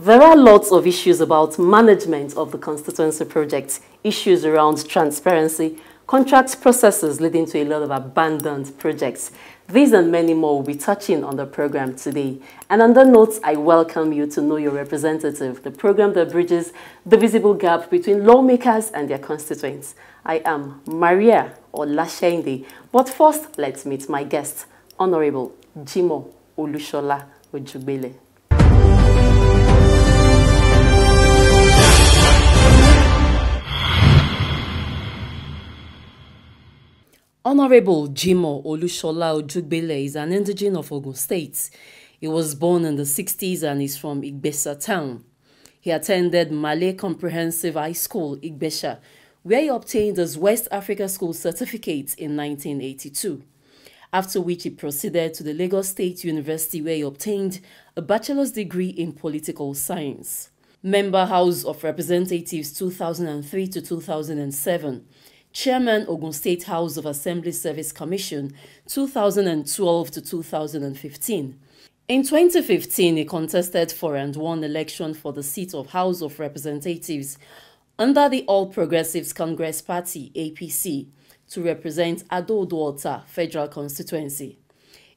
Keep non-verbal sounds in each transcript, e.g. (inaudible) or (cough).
There are lots of issues about management of the constituency project, issues around transparency, contract processes leading to a lot of abandoned projects. These and many more will be touching on the program today. And on that note, I welcome you to Know Your Representative, the program that bridges the visible gap between lawmakers and their constituents. I am Maria Olashende, but first, let's meet my guest, Honorable Jimo Olushola Ojugbele. Honorable Jimo Olushola Ojugbele is an indigene of Ogun State. He was born in the 60s and is from Igbesa town. He attended Malay Comprehensive High School, Igbesha, where he obtained his West Africa School certificate in 1982, after which he proceeded to the Lagos State University where he obtained a bachelor's degree in political science. Member House of Representatives 2003 to 2007, Chairman Ogun State House of Assembly Service Commission 2012 to 2015. In 2015, he contested for and won election for the seat of House of Representatives under the All Progressives Congress Party APC to represent Ado-Odo-Ota Federal Constituency.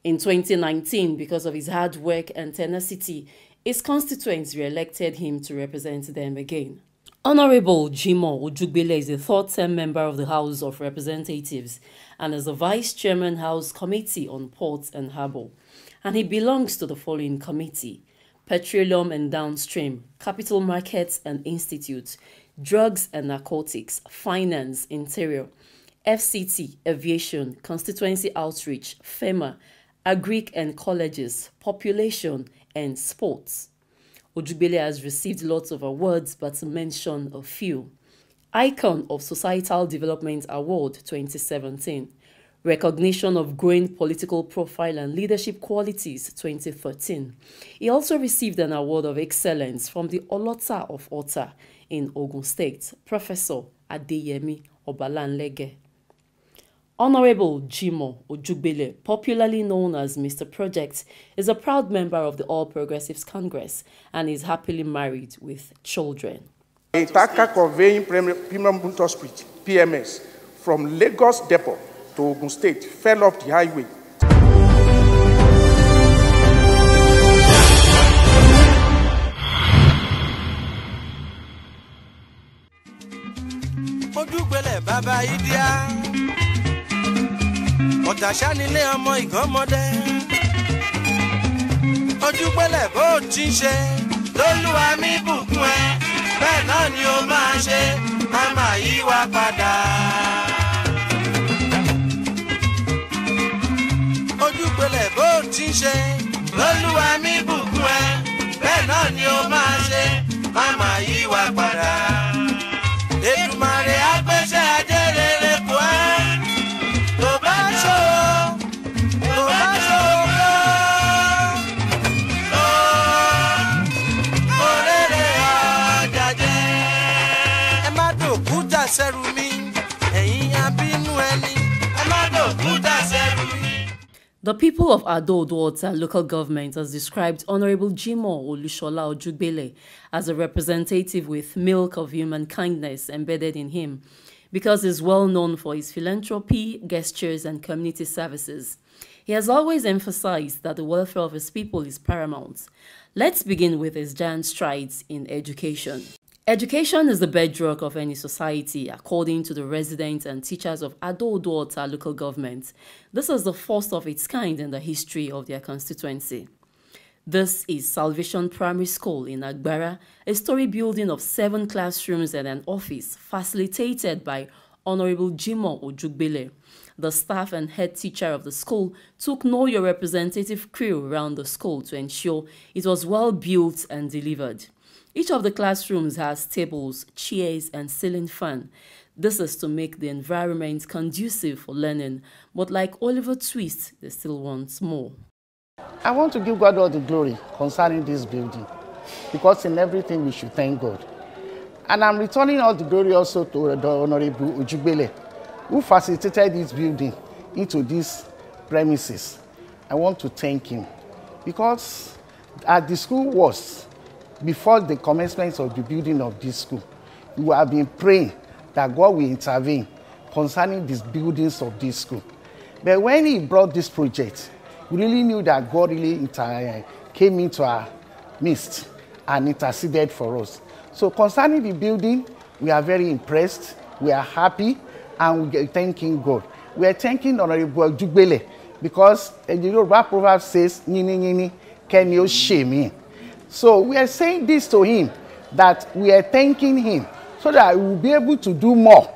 In 2019, because of his hard work and tenacity, his constituents re-elected him to represent them again. Honorable Jimo Ojugbele is a third-term member of the House of Representatives and is the Vice Chairman House Committee on Ports and Harbour, and he belongs to the following committee: Petroleum and Downstream, Capital Markets and Institutes, Drugs and Narcotics, Finance, Interior, FCT, Aviation, Constituency Outreach, FEMA, Agric and Colleges, Population, and Sports. Ojugbele has received lots of awards, but to mention a few. Icon of Societal Development Award 2017, Recognition of Growing Political Profile and Leadership Qualities 2013. He also received an award of excellence from the Olota of Ota in Ogun State, Professor Adeyemi Obalanlege. Honorable Jimo Ojugbele, popularly known as Mr. Project, is a proud member of the All Progressives Congress and is happily married with children. A tanker conveying premium motor spirit, PMS, from Lagos Depot to Ogun State fell off the highway. ojúgbélé bàbá ìdíá ọ̀tàṣà nílé ọmọ ìgànmọ́dé ojúgbélé bó ti ń ṣe lólúwa mi bùkún ẹ bẹ́ẹ̀ náà ni ó máa ṣe má máa yí wa padà. ojúgbélé bó ti ń ṣe lólúwa mi bùkún ẹ bẹ́ẹ̀ náà ni ó máa ṣe má máa yí wa padà. The people of Ado-Odo-Ota local government has described Honorable Jimo Olushola Ojugbele as a representative with milk of human kindness embedded in him because he's well known for his philanthropy, gestures, and community services. He has always emphasized that the welfare of his people is paramount. Let's begin with his giant strides in education. Education is the bedrock of any society, according to the residents and teachers of Ado-Odo-Ota local government. This is the first of its kind in the history of their constituency. This is Salvation Primary School in Agbara, a story building of seven classrooms and an office facilitated by Honorable Jimo Ojugbele. The staff and head teacher of the school took Know Your Representative crew around the school to ensure it was well built and delivered. Each of the classrooms has tables, chairs, and ceiling fan. This is to make the environment conducive for learning, but like Oliver Twist, they still want more. I want to give God all the glory concerning this building because in everything we should thank God. And I'm returning all the glory also to the Honorable Ujugbele who facilitated this building into these premises. I want to thank him because as the school was, before the commencement of the building of this school, we have been praying that God will intervene concerning these buildings of this school. But when he brought this project, we really knew that God really inter- came into our midst and interceded for us. So concerning the building, we are very impressed, we are happy, and we are thanking God. We are thanking Honorable Jugbele because uh, the Yoruba proverb says, "Yini yini, keni o ṣe mí." So we are saying this to him that we are thanking him so that we will be able to do more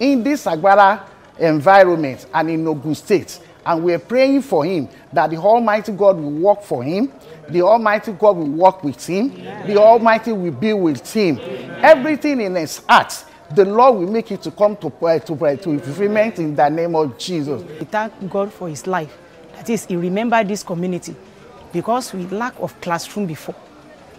in this Agbara environment and in Ogun State. And we are praying for him that the Almighty God will work for him, the Almighty God will work with him, the Almighty will be with him. Everything in his heart, the Lord will make it to come to, uh, to, uh, to fulfillment in the name of Jesus. We thank God for his life. That is, he remembered this community because we lack of classroom before.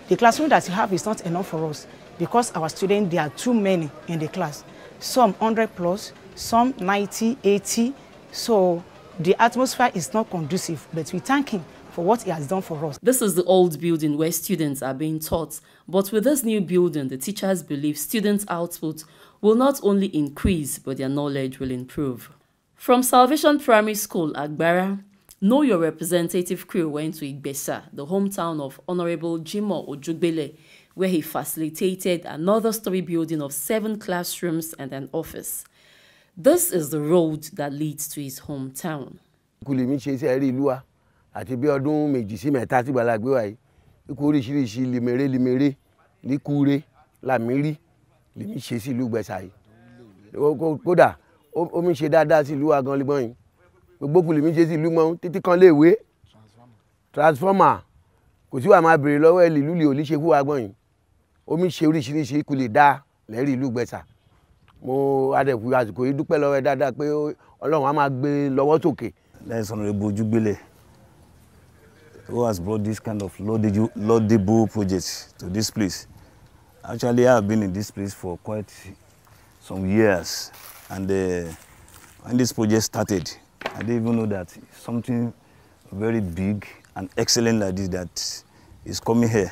The classroom that you have is not enough for us because our students, there are too many in the class. Some 100 plus, some 90, 80. So the atmosphere is not conducive, but we thank him for what he has done for us. This is the old building where students are being taught, but with this new building, the teachers believe students' output will not only increase, but their knowledge will improve. From Salvation Primary School, Agbara, Know Your Representative crew went to Igbesa, the hometown of Honorable Jimo Ojugbele, where he facilitated another story building of seven classrooms and an office. This is the road that leads to his hometown. ikú lèmi ṣe iṣẹ́ rí ìlú wa àti bí ọdún méjì sí mẹ́ta tí gbala gbé wa yìí ikú oríṣiríṣi lèmèrè lèmèrè líkúre làmírí lèmi ṣe sí ìlú Ìgbẹ̀sà yìí kódà omi ṣe dáadáa sí ìlú wa gan lẹ́gbọ́n yìí gbogbo kù lèmi ṣe sí ìlú mọ́ títí kan léèwé transformer. Kò sí wàá máa béèrè lọ́wọ́ ẹ̀ lílù lè ṣe kú wa yìí. Omi ṣe oríṣiríṣi lè dá lẹ́rìí ìlú Ìgbẹ̀sà. Mo adẹ̀kú àsìkò yìí dúpẹ́ lọ́wọ́ ẹ dáadáa pé Ọlọ́run á máa gbé lọ́wọ́ sókè. Is Honorable Jugbele, who has brought this kind of laudable, laudable project to this place. Actually, I have been in this place for quite some years, and uh, when this project started, I didn't even know that something very big and excellent like this that is coming here.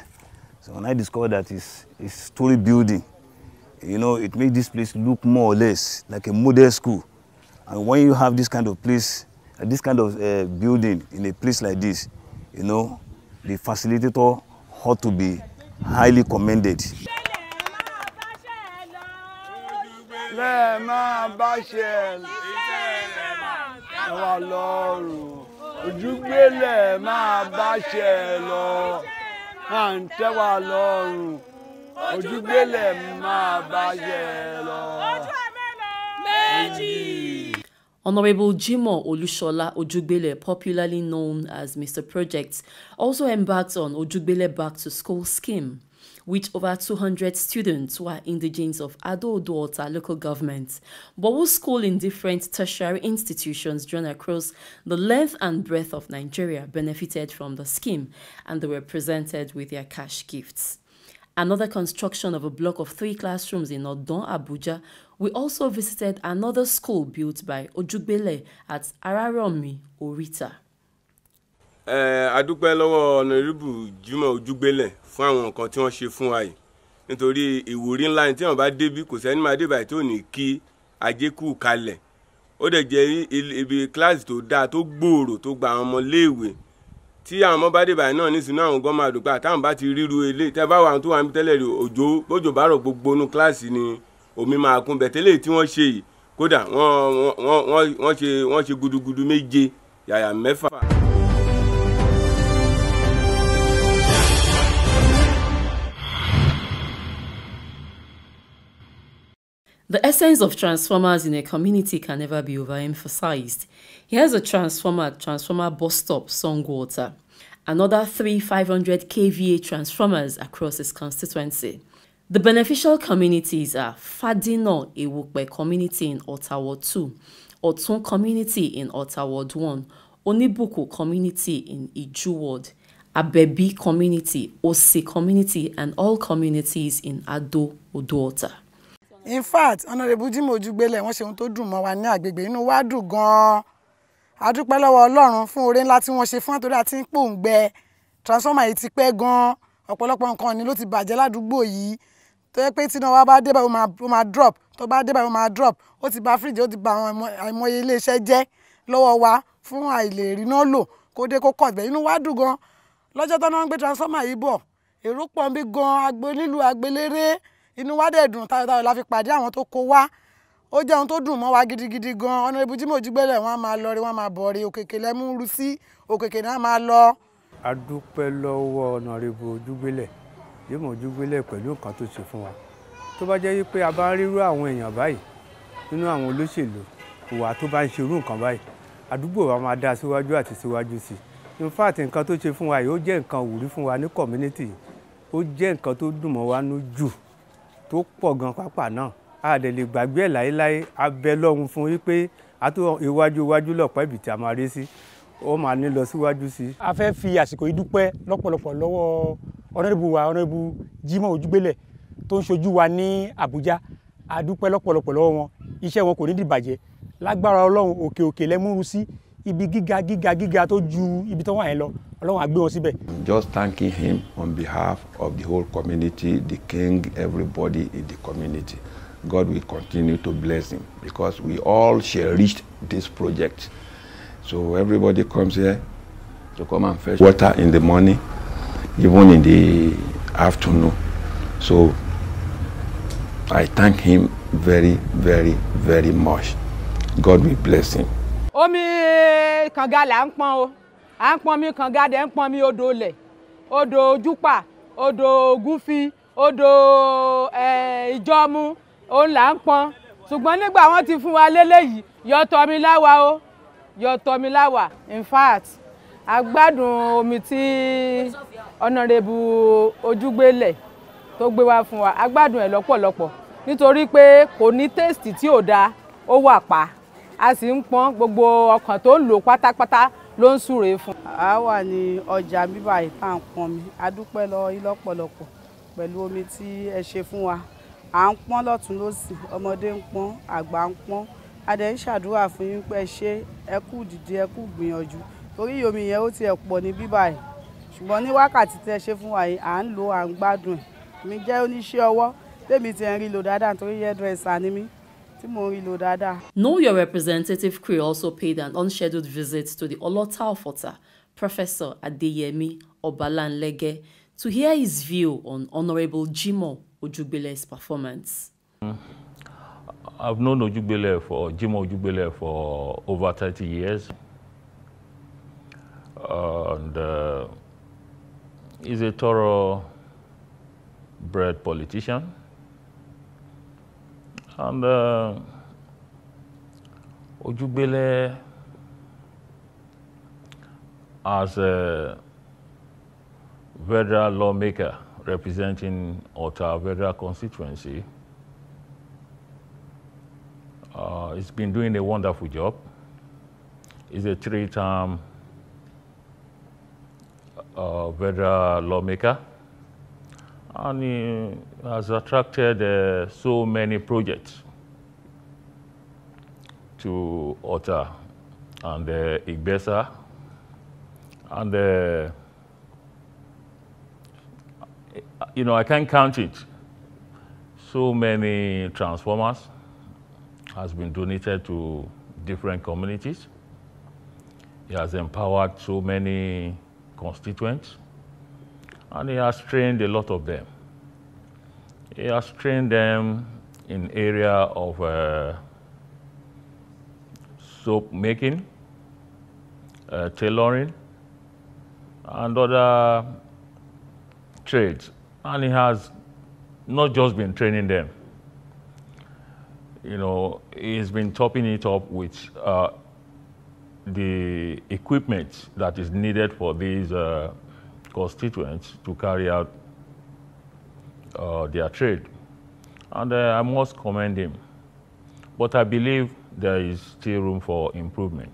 So when I discovered that it's, it's story building, you know, it makes this place look more or less like a model school. And when you have this kind of place, this kind of uh, building in a place like this, you know, the facilitator ought to be highly commended. lẹ́ẹ̀ máa bá ṣe wà lọ́rùn ojúgbélẹ̀ máa bá ṣe lọ máa ń tẹ́ wà lọ́rùn ojúgbélẹ̀ máa bá ṣe lọ. Honorable Jimo Olushola Ojugbele, popularly known as Mr. Project, also embarked on Ojugbele Back to School scheme, which over 200 students who are indigents of Ado Oduota local government, but school in different tertiary institutions drawn across the length and breadth of Nigeria benefited from the scheme and they were presented with their cash gifts. Another construction of a block of three classrooms in Odon, Abuja. We also visited another school built by Ojugbele at Araromi, Orita. Adúpẹ́ lọ́wọ́ ọ̀nàrẹ́bù Jimoh Ojúgbélẹ̀ fún àwọn nǹkan tí wọ́n ṣe fún wa yìí. Nítorí ìwúrí ńlá ni tí wọ́n bá débi kò sẹ́ni máa débà tí ò ní kí ajé kú kalẹ̀. Ó dẹ̀ jẹ́ ibi kíláàsì tó dáa tó gbòòrò tó gba àwọn ọmọ léèwé tí àwọn ọmọ bá débà náà nísìnyí àwọn gan máa dùn pé àtàwọn bá ti ríru ilé tẹ́ bá wà àwọn tó wà níbi tẹ́lẹ̀ rí òjò bójò bá rọ̀ gbogbo inú kíláàsì ni omi máa kún. Bẹ̀ tẹ́lẹ̀ tí wọ́n ṣe yìí kódà wọ́n ṣe gudugudu méje yàyà mẹ́fà. The essence of transformers in a community can never be overemphasized. Here's a transformer Transformer Bus Stop, Songwater. Another three 500 kVA transformers across his constituency. The beneficial communities are Fadino Ewupe Community in Ottawa 2, Otun Community in Ottawa 1, Onibuku Community in Iju Ward, Abebi Community, Osi Community, and all communities in Ado Oduota. In fact honourable Jimoh Ojúgbélẹ̀ wọ́n ṣe ohun tó dùn mọ́ wa ní àgbègbè inú wa dùn gan-an. A dúpẹ́ lọ́wọ́ ọlọ́run fún oore ńlá tí wọ́n ṣe fún àtòrí àti pòǹgbẹ. Transformer yìí ti pẹ́ gan-an. Ọ̀pọ̀lọpọ̀ nǹkan ni ló ti bàjẹ́ ládùúgbò yìí. Tó yẹ pé tí náà wá bá dé báyìí ó máa drop. Tó bá dé báyìí ó máa drop. Ó ti bà fíríjì ó ti bà àwọn àìmọ- àìmọye iléeṣẹ́ jẹ́ lọ́wọ́ wa fún àìlèrí náà lò kó dé kó kọ̀ inú wa dùn gan lọ́jọ́ tó náà ń gbé transformer yìí bọ̀ èrò pọ̀ ń bí gan agbo nílùú agbéléré inú wa dẹ̀ dùn tayọ̀tayọ̀ la fi pàdé àwọn tó kó wá. Ó jẹ́ ohun tó dùn mọ́ wa gidigidi gan ọ̀nà ibi Jimoh Ojúgbélẹ̀ wọ́n á máa lọ rí wọ́n á máa bọ̀ rí. Òkèkè lẹ́mú rú sí òkèkè náà máa lọ. a dúpẹ́ lọ́wọ́ ọ̀nàrẹ́bù ojúgbélẹ̀ Jimoh Ojúgbélẹ̀ pẹ̀lú nǹkan tó ṣe fún wa. Tó bá jẹ́ pé a bá ń rírú àwọn èèyàn báyìí nínú àwọn olóṣèlú ìwà tó bá ń ṣerú nǹkan báyìí àdúgbò wa máa dá síwájú àti síwájú sí i. In fact nǹkan tó ṣe fún wa yìí ó jẹ́ nǹkan wúrí fún wa ní community. Ó jẹ́ nǹkan tó dùn mọ́ wa nú jù tó pọ̀ gan pápá náà. A dẹ̀ lè gbàgbé ẹ̀ láéláé. A bẹ lọ́hùn fún wípé àtò iwájú iwájú lọ̀pọ̀ ibi tí a máa rí sí. Ó máa ní lọ síwájú sí. A fẹ́ fi àsìkò yìí dúpẹ́ lọ́pọ̀lọpọ̀ lọ́wọ́ ọ̀nàdìbò wa ọ̀nàdìbò Jimoh Ojúgbélẹ̀ tó ń ṣojú wa ní Àbújá. A dúpẹ́ lọ́pọ̀lọpọ̀ lọ́wọ́ wọn. Iṣẹ́ wọn kò ní dìbàjẹ́. Lágbára Ọlọ́run òkè òkè lẹ́múrú sí. Ibi gíga gíga gíga tó ju ibi tó wà yẹn lọ Ọlọ́run á gbé wọn síbẹ̀. I'm just thanking him on behalf of the whole community, the king, everybody in the community. God will continue to bless him because we all cherished this project. So everybody comes here to come and fetch water in the morning, even in the afternoon. So I thank him very, very, very much. God will bless him. omi kànga là ń pọn o à ń pọn mi kànga dẹ̀ ń pọn mi odò lẹ̀. Odò ojúpà odò ògúnfi odò ìjọmu òun là ń pọn. Ṣùgbọ́n nígbà wọ́n ti fún wa lélẹ́yìí yọ̀tọ̀ o. Yọ̀tọ̀ in fact a gbádùn omi tí ọ̀nàrẹ́bù ojúgbélẹ̀ tó gbé wá fún wa. A gbádùn ẹ̀ lọ́pọ̀lọpọ̀. Nítorí pé kò ní tèstì tí ò dáa ó wà pa. A sì ń pọn gbogbo ọkàn tó ń lò pátápátá ló ń súre fún. a wà ní ọjà bíbá ń pọn mi a dúpẹ́ lọ yín lọ́pọ̀lọpọ̀ pẹ̀lú omi tí ẹ ṣe fún wa. À ń pọ́n lọ́tún lọ́sì ọmọdé ń pọ́n àgbà ń pọ́n. A dẹ̀ ń ṣàdúrà fún yín pé ẹ ṣe ẹ kú dìde ẹ kú gbìyànjú. Torí omi yẹn ó tiẹ̀ pọ̀ ní bíbá yìí ṣùgbọ́n ní wákàtí tẹ́ ṣe fún wa yìí à ń lò à ń gbádùn ẹ̀. Mi jẹ́ oníṣẹ́ ọwọ́. Tèmi ti ń lò dáadáa nítorí hairdresser ni mí tí mò ń rí lò dáadáa. Know Your Representative crew also paid an unscheduled visit to the Olota Ofota, Professor Adeyemi Obalanlege, to hear his view on Honorable Jimoh Ojugbele's performance. I've known Ojugbele for Jimoh Ojugbele for over 30 years. and uh, he's a thorough bred politician. And uh, Ojugbele, as a federal lawmaker representing Ota federal constituency, uh, he's been doing a wonderful job. He's a three-term uh, federal lawmaker, and he has attracted uh, so many projects to Ota and uh, Igbesa, and uh, you know I can't count it. So many transformers has been donated to different communities. He has empowered so many constituents, and he has trained a lot of them. He has trained them in area of uh, soap making, uh, tailoring, and other trades. And he has not just been training them. You know, he's been topping it up with uh, the equipment that is needed for these uh, constituents to carry out uh, their trade. And uh, I must commend him. But I believe there is still room for improvement.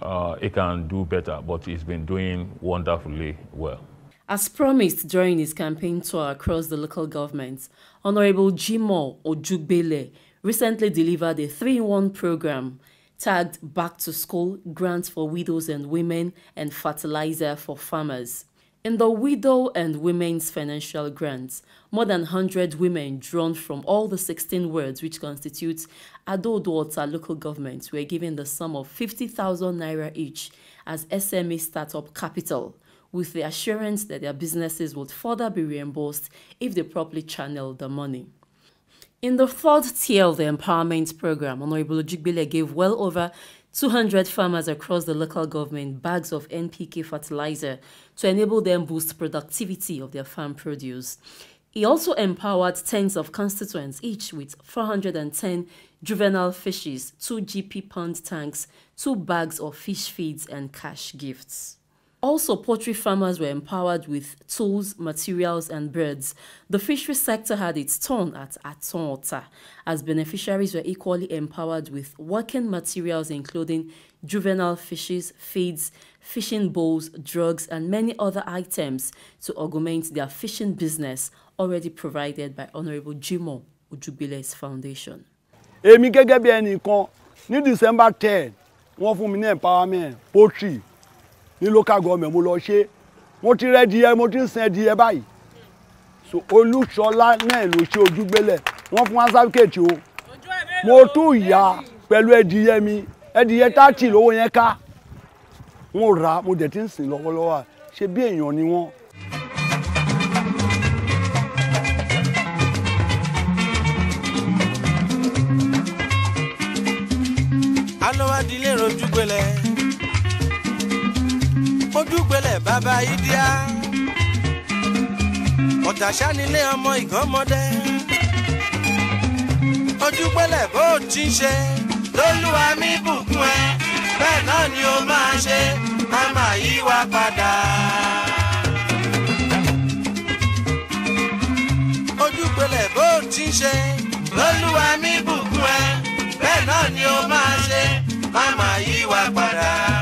Uh, he can do better, but he's been doing wonderfully well. As promised during his campaign tour across the local governments, Honorable Jimoh Ojugbele recently delivered a three-in-one program tagged Back to School, Grants for Widows and Women, and Fertilizer for Farmers. In the Widow and Women's Financial Grants, more than 100 women drawn from all the 16 wards which constitute Ado-Odo-Ota local government were given the sum of 50,000 naira each as SME startup capital, with the assurance that their businesses would further be reimbursed if they properly channel the money. In the third tier of the empowerment program, Honorable Ojugbile gave well over 200 farmers across the local government bags of NPK fertilizer to enable them boost productivity of their farm produce. He also empowered tens of constituents, each with 410 juvenile fishes, two GP pond tanks, two bags of fish feeds, and cash gifts. Also, poultry farmers were empowered with tools, materials, and birds. The fishery sector had its turn at Atonota, as beneficiaries were equally empowered with working materials including juvenile fishes, feeds, fishing bowls, drugs, and many other items to augment their fishing business already provided by Honorable Jimo Ojugbile's foundation. èmi gẹ́gẹ́ bí ẹnìkan ní december ten wọ́n fún mi empowerment poultry ní local government mo lọ ṣe. Mo ti rẹ́ díẹ̀ mo ti ń sin ẹdìyẹ báyìí. So olúṣọlá náà ló ṣe ojúgbélẹ̀ wọ́n fún wa certificate o. Mo tún yá pẹ̀lú ẹdìyẹ mi. Ẹdìyẹ tààtì lówó yẹn ká. Mo rà mo dẹ̀ ti ń sìn lọ́wọ́lọ́wọ́. Ṣe bí èèyàn ni wọ́n. alówádìílé rojúgbélé ojúgbélé bàbá ìdíá ọ̀tàṣá nílé ọmọ ìgànmọ́dé ojúgbélé bó ti ń ṣe lólúwa mi bùkún ẹ bẹ́ẹ̀ náà ni ó máa ṣe má máa yí wa padà. ojúgbélé bó ti ń ṣe lólúwa mi bùkún ẹ bẹ́ẹ̀ náà ni ó máa ṣe má máa yí wa padà.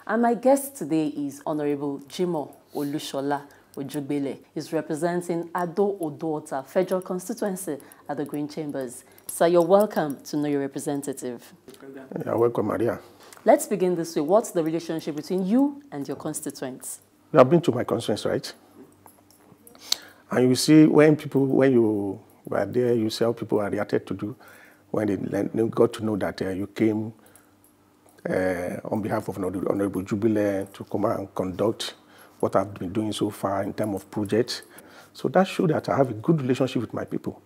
and my guest today is Honorable Jimo Olushola Ojugbele. He's representing Ado Odoota Federal Constituency at the Green Chambers. So you're welcome to Know Your Representative. You're welcome, Maria. Let's begin this way. What's the relationship between you and your constituents? You have been to my constituents, right? And you see when people, when you were there, you see how people are reacted to do when they, got to know that uh, you came Eh, on behalf of Honorable Honorable Jubilee to come and conduct what I've been doing so far in terms of projects. So that shows that I have a good relationship with my people.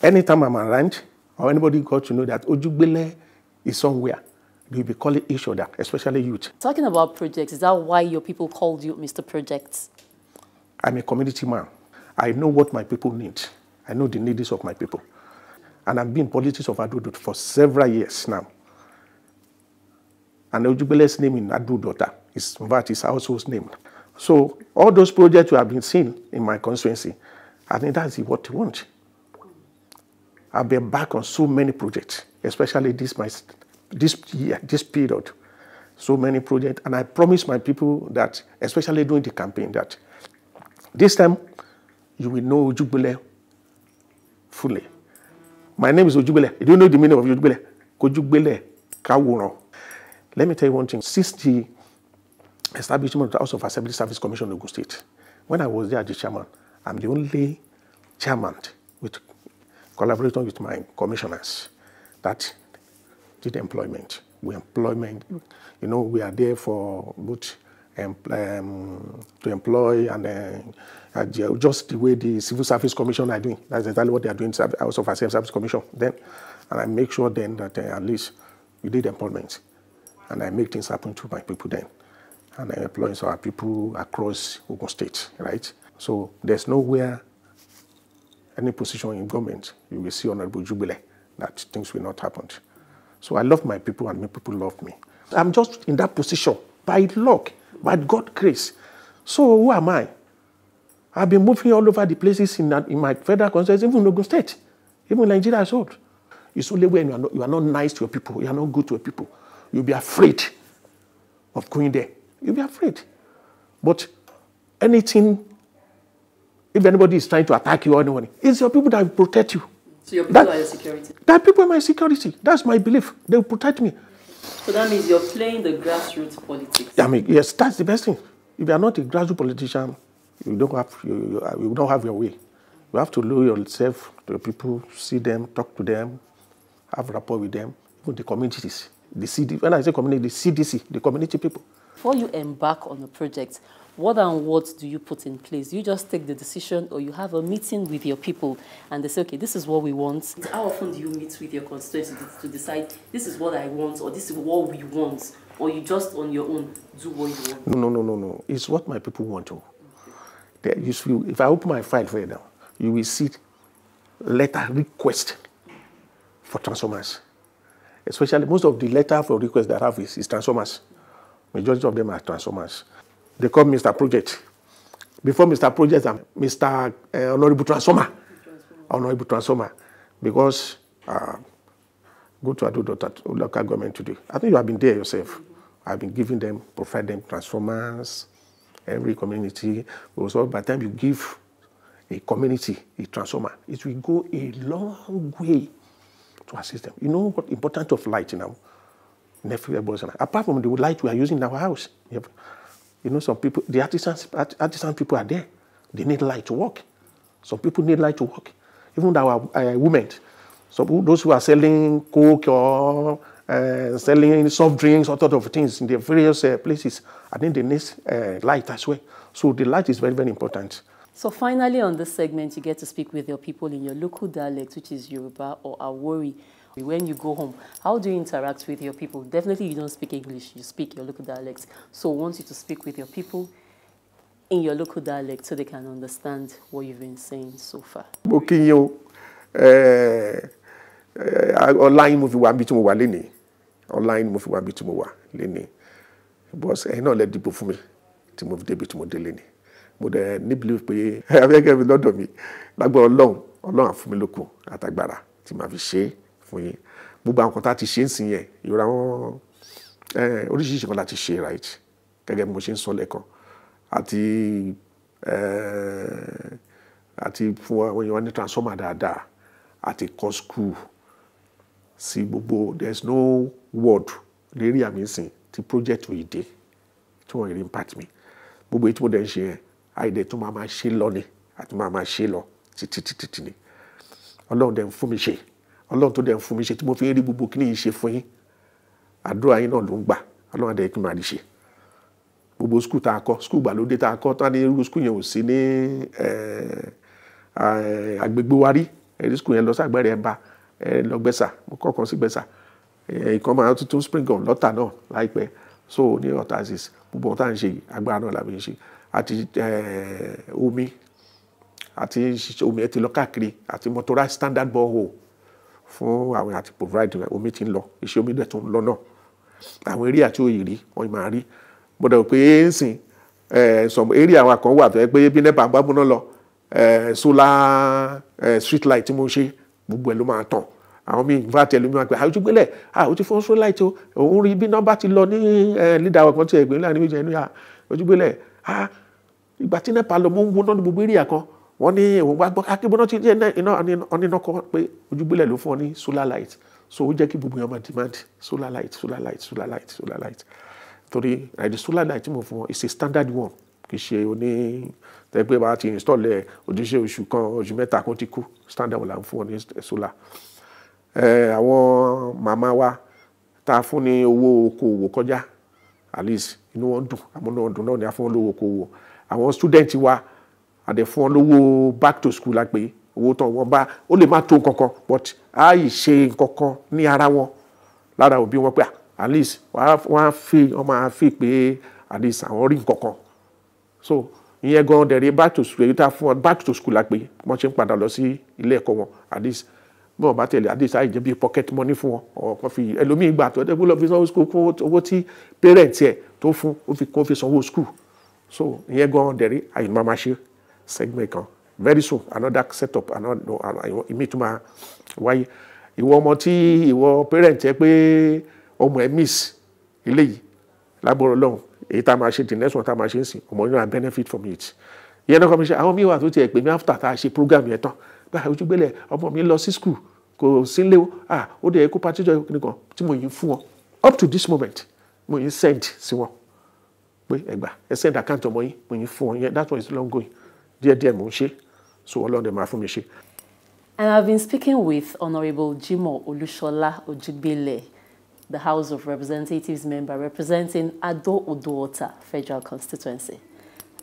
Anytime I'm around, or anybody got to know that Ojugbele is somewhere, they'll be calling each other, especially youth. Talking about projects, is that why your people called you Mr. Projects? I'm a community man. I know what my people need. I know the needs of my people. And I've been in politics of Adudut for several years now. And Ojugbele's name in Adudota is, in his household's name. So all those projects you have been seeing in my constituency, I think that's what you want. I've been back on so many projects, especially this my this year, this period. So many projects, and I promise my people that, especially during the campaign, that this time you will know Ojubele fully. My name is Ojubele. You know the meaning of Ojubele? Ojubele Kawuran. Let me tell you one thing. Since the establishment of the House of Assembly Service Commission of Ogun State, when I was there as the chairman, I'm the only chairman with collaborating with my commissioners that did employment. We employment, you know, we are there for both um, to employ and uh, just the way the Civil Service Commission are doing. That's exactly what they are doing, House of Assembly Service Commission. Then, and I make sure then that uh, at least we did employment, and I make things happen to my people then. and employing our people across Ogun State, right? So there's nowhere, any position in government, you will see Honorable Jubile, that things will not happen. So I love my people and my people love me. I'm just in that position by luck, by God's grace. So who am I? I've been moving all over the places in, in my federal constituency, even Ogun State, even Nigeria as well. It's only when you are, not, you are not nice to your people, you are not good to your people, you'll be afraid of going there. You'll be afraid. But anything, if anybody is trying to attack you or anyone, it's your people that will protect you. So your people That- are your security. That people are my security. That's my belief. They will protect me. So that means you're playing the grassroots politics. I mean, yes, that's the best thing. If you are not a grassroots politician, you don't have you, you, you don't have your way. You have to lower yourself to the people, see them, talk to them, have rapport with them, even the communities, the CD. When I say community, the CDC, the community people. Before you embark on a project, what and what do you put in place? You just take the decision or you have a meeting with your people and they say, okay, this is what we want. How often do you meet with your constituents to, to decide this is what I want or this is what we want? Or you just on your own do what you want? No, no, no, no, no. It's what my people want oh. to. They, you if I open my file for you now, you will see letter request for transformers. Especially most of the letter for request that I have is, is transformers. Majority of them are transformers. They call Mr. Project. Before Mr. Project, I'm Mr. Uh, Honorable Transformer. Honorable Transformer. Because uh, go to Ado local government today. I think you have been there yourself. I've been giving them, provide them transformers, every community. Also, by the time you give a community a transformer, it will go a long way to assist them. You know what importance of light now? Apart from the light we are using in our house, you know, some people, the artisans, art- artisan people are there. They need light to work. Some people need light to work. Even our uh, women, who- those who are selling coke or uh, selling soft drinks, all sort of things in the various uh, places, I think they need uh, light as well. So the light is very, very important. So finally on this segment, you get to speak with your people in your local dialect, which is Yoruba or Awori. When you go home, how do you interact with your people? Definitely you don't speak English, you speak your local dialect. So I want you to speak with your people in your local dialect so they can understand what you've been saying so far. mo kí yín o eh, eh, ọlá yín mo fi wá bí tí mo wà lénìí ọlá yín mo fi wá bí tí mo wà lénìí bọ́s ẹ̀yin náà mo dẹ̀ ní believe pé (laughs) abẹ́gẹ́ mi lọ́dọ̀ mi. Lágbára ọlọ́run ọlọ́run á fún mi lókun àtàgbàrà tí màá fi ṣe é fún yín. Gbogbo àwọn kan tá a ti ṣe ń sìn yẹn ìrora wọn oríṣiríṣi kan láti ṣe right? Gẹ́gẹ́ bí mo ṣe ń sọ lẹ́ẹ̀kan. Àti àti fún àwọn èèyàn ní transformer dáadáa. Àti kọ́ school. Sí gbogbo there is no word lérí àmì ìsìn tí project dé tí wọ́n rí impact mi. Gbogbo èyí tí mo dẹ̀ ń ṣe yẹn àìdẹ̀ tó máa máa ṣe lọ ni àti máa máa ṣe lọ títí títí títí ni. Ọlọ́run dẹ̀ ń fún mi ṣe. Ọlọ́run tó dẹ̀ ń fún mi ṣe tí mo fi rí gbogbo kíní yìí ṣe fún yín. Àdúrà yín náà ló ń gbà. Ọlọ́run àdẹ̀ kí máa rí ṣe. Gbogbo skul tá a kọ́ skul gbàlódé tá a kọ́ tán ní irú skul yẹn ò sí ní agbègbè wa rí. Ẹ̀rí skul yẹn lọ sí àgbẹ̀rẹ̀ ẹ̀ bá ẹ lọ gbẹ́sà. Mo kọ́ kan sí gbẹ́sà. Ìkan máa tuntun spring on lọ́tà náà láìpẹ́. So ní ọ̀tà asis gbogbo ọ̀tá ń ṣe yìí agbára náà làbí ń ṣe àti eh, omi àti omi ẹ ti lọ káàkiri àti motorized standard borehole fún àwọn àti provide omi ti ń lọ iṣẹ́ omi dẹ̀ tó ń lọ náà. Àwọn eré àti òyì rí wọ́n máa rí. Mo dẹ̀ pé ń sìn eh, some area àwọn kan wà tó yẹ pé bí nepa bá múná lọ eh, solar street light tí mo ṣe gbogbo ẹ̀ ló máa tàn. Àwọn míì tẹ̀lé mi máa pẹ́ àwùjọ gbélẹ̀ àwùjọ fún solar light o. Òun rí bí nọ́mbà ti lọ ní leader kan tí ẹgbẹ́ ńlá ní méjì ẹnu yà ojú gbélẹ̀ ah ìgbà tí nepa lọ mo ń wọná ní gbogbo area kan. Wọ́n ní òun wá gbọ́ akébọ́nà ti iná ọ̀nìnà pé ojú gbélẹ̀ ló fún ọ ní solar light. So ó jẹ́ kí gbogbo yẹn máa demand solar light solar light solar light solar light. Torí àìdí solar light tí mo fún ọ is a standard one. Kì í ṣe oní tẹ́gbẹ́ bá ti install ẹ̀ ojúṣe oṣù kan oṣù mẹ́ta kan ti kú. Standard one là ń fún ọ ní solar. Ẹ̀ àwọn màmá wa tá a fún ní owó okòwò kọjá at least inú wọn dùn. Àmọ́ náà dùn náà ni a wọn okòwò àwọn student wa àdẹ fún wọn lówó back to school la pé owó tán wọn bá ó lè má tó kankan but a yìí ṣe kankan ní ara wọn. Lára òbí wọn pé at least wọ́n á fi wọ́n máa fi pé at least àwọn rí nǹkan kan. So ìyẹn gan dẹ̀rẹ̀ back to school èyí tá a fún wọn back to school la pé wọ́n ṣe ń padà lọ sí ilé ẹ̀kọ́ wọn. At least bí wọ́n bá tẹ̀lé at least àìjẹ́ bíi pocket money fún wọn. Ọ̀kan fi ẹlòmíì gbà tó ẹ̀dẹ́gbẹ́ lọ fi sanwó school fún owó tí parent ẹ̀ tó fún ó fi sanwó school so ìyẹn gan dẹ̀rẹ̀ àyè máa ṣe segment kan. Very soon another setup another ìmí tún máa wáyé. Ìwọ ọmọ tí ìwọ parent ẹ pé ọmọ ẹ miss eléyìí lágbóró lọ́hùn èyí tá a máa ṣe the next one tá a máa ṣe ń sìn ọmọ benefit from it. Ìyẹn náà kọ́ mi ṣe àwọn míì wà tó tiẹ̀ pè after tá a ṣe program yẹn tán. Bá ojúgbélẹ̀ ọmọ mi lọ sí school kò sí nílé o. Ah ó dẹ̀ kó pàtí jọ nìkan tí mo yìí fún wọn. Up to this moment mo yìí send sí wọn pé ẹgbà ẹ send account ọmọ yìí mo yìí fún wọn yẹn that one is long going díẹ̀díẹ̀ mò ń ṣe so ọlọ́run dẹ̀ máa fún mi ṣe. And I've been speaking with Honorable Jimo Olushola Ojugbele, the House of Representatives member representing Ado Oduota Federal Constituency.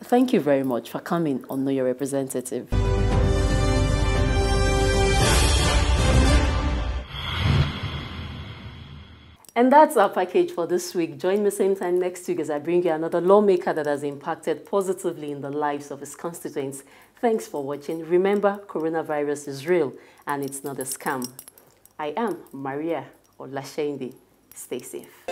Thank you very much for coming on Know Your Representative. And that's our package for this week. Join me same time next week as I bring you another lawmaker that has impacted positively in the lives of his constituents. Thanks for watching. Remember, coronavirus is real and it's not a scam. I am Maria Olashende. Stay safe.